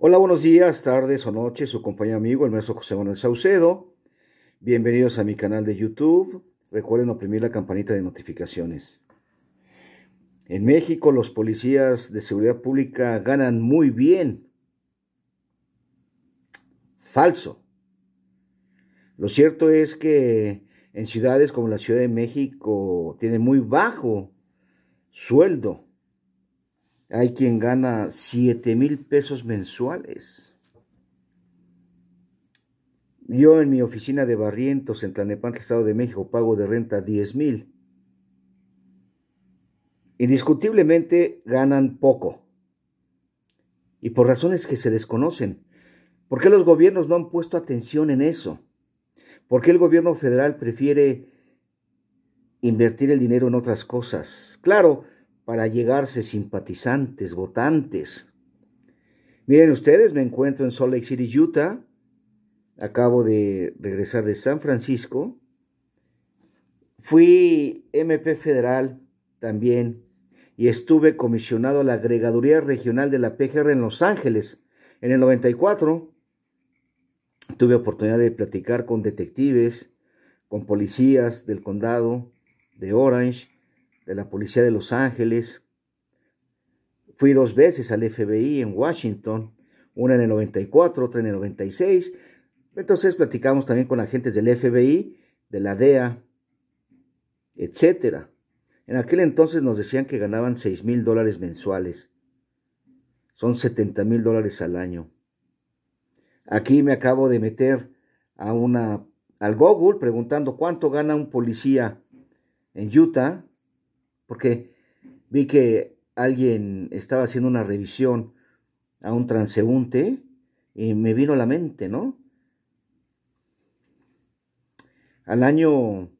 Hola, buenos días, tardes o noches, su compañero amigo, el maestro José Manuel Saucedo. Bienvenidos a mi canal de YouTube. Recuerden oprimir la campanita de notificaciones. En México los policías de seguridad pública ganan muy bien. Falso. Lo cierto es que en ciudades como la Ciudad de México tienen muy bajo sueldo hay quien gana 7 mil pesos mensuales. Yo en mi oficina de Barrientos, en Tlanepantla, Estado de México, pago de renta 10 mil. Indiscutiblemente ganan poco. Y por razones que se desconocen. ¿Por qué los gobiernos no han puesto atención en eso? ¿Por qué el gobierno federal prefiere invertir el dinero en otras cosas? Claro, para llegarse simpatizantes, votantes. Miren ustedes, me encuentro en Salt Lake City, Utah. Acabo de regresar de San Francisco. Fui MP federal también y estuve comisionado a la agregaduría regional de la PGR en Los Ángeles. En el 94 tuve oportunidad de platicar con detectives, con policías del condado de Orange, de la Policía de Los Ángeles. Fui dos veces al FBI en Washington, una en el 94, otra en el 96. Entonces platicamos también con agentes del FBI, de la DEA, etc. En aquel entonces nos decían que ganaban 6 mil dólares mensuales. Son 70 mil dólares al año. Aquí me acabo de meter a una, al Google preguntando cuánto gana un policía en Utah porque vi que alguien estaba haciendo una revisión a un transeúnte y me vino a la mente, ¿no? Al año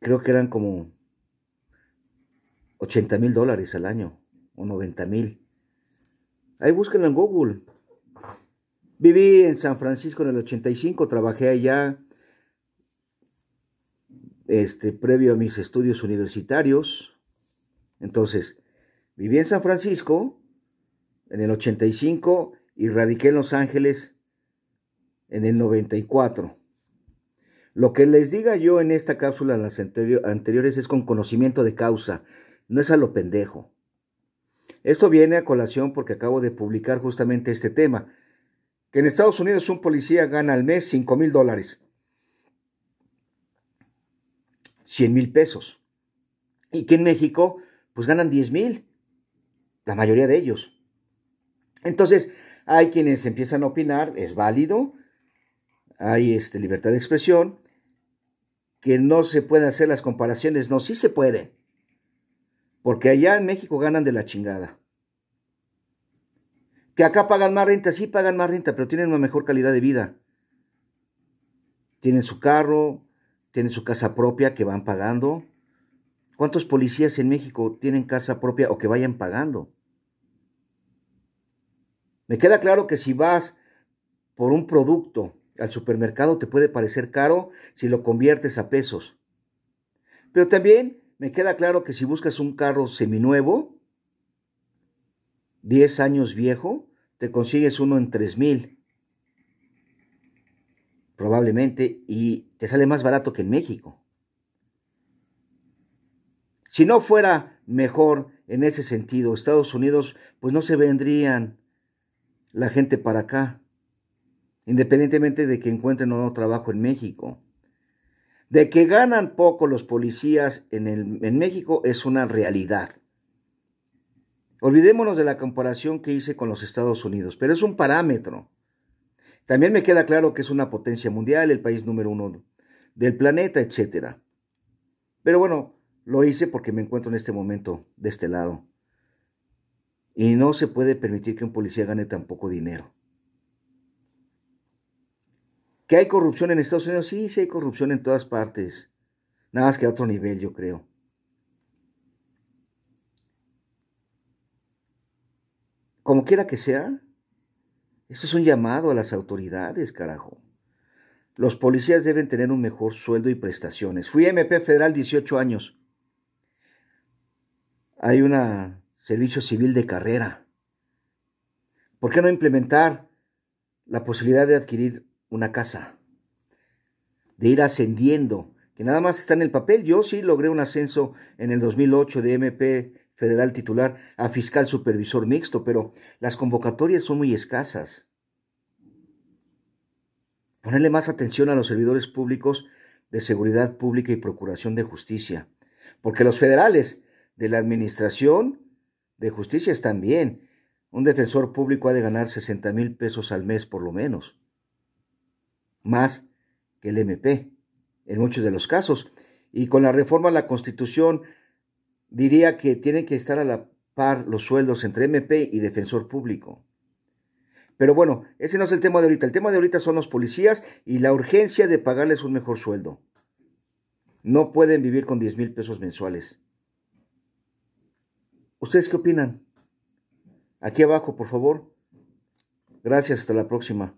creo que eran como 80 mil dólares al año o 90 mil. Ahí búsquenlo en Google. Viví en San Francisco en el 85, trabajé allá este, previo a mis estudios universitarios. Entonces, viví en San Francisco en el 85 y radiqué en Los Ángeles en el 94. Lo que les diga yo en esta cápsula, en las anteriores, es con conocimiento de causa, no es a lo pendejo. Esto viene a colación porque acabo de publicar justamente este tema, que en Estados Unidos un policía gana al mes 5 mil dólares. 100 mil pesos. Y que en México, pues ganan 10 mil, la mayoría de ellos. Entonces, hay quienes empiezan a opinar, es válido, hay este, libertad de expresión, que no se pueden hacer las comparaciones, no, sí se puede, porque allá en México ganan de la chingada. Que acá pagan más renta, sí pagan más renta, pero tienen una mejor calidad de vida. Tienen su carro, tienen su casa propia que van pagando. ¿Cuántos policías en México tienen casa propia o que vayan pagando? Me queda claro que si vas por un producto al supermercado te puede parecer caro si lo conviertes a pesos. Pero también me queda claro que si buscas un carro seminuevo, 10 años viejo, te consigues uno en 3 mil probablemente, y te sale más barato que en México. Si no fuera mejor en ese sentido, Estados Unidos, pues no se vendrían la gente para acá, independientemente de que encuentren o no trabajo en México. De que ganan poco los policías en, el, en México es una realidad. Olvidémonos de la comparación que hice con los Estados Unidos, pero es un parámetro. También me queda claro que es una potencia mundial, el país número uno del planeta, etc. Pero bueno, lo hice porque me encuentro en este momento de este lado. Y no se puede permitir que un policía gane tan poco dinero. ¿Que hay corrupción en Estados Unidos? Sí, sí hay corrupción en todas partes. Nada más que a otro nivel, yo creo. Como quiera que sea, eso es un llamado a las autoridades, carajo. Los policías deben tener un mejor sueldo y prestaciones. Fui MP federal 18 años. Hay un servicio civil de carrera. ¿Por qué no implementar la posibilidad de adquirir una casa? De ir ascendiendo, que nada más está en el papel. Yo sí logré un ascenso en el 2008 de MP federal titular a fiscal supervisor mixto, pero las convocatorias son muy escasas. Ponerle más atención a los servidores públicos de seguridad pública y procuración de justicia, porque los federales de la administración de justicia están bien. Un defensor público ha de ganar 60 mil pesos al mes por lo menos, más que el MP, en muchos de los casos. Y con la reforma a la Constitución diría que tienen que estar a la par los sueldos entre MP y defensor público. Pero bueno, ese no es el tema de ahorita. El tema de ahorita son los policías y la urgencia de pagarles un mejor sueldo. No pueden vivir con 10 mil pesos mensuales. ¿Ustedes qué opinan? Aquí abajo, por favor. Gracias, hasta la próxima.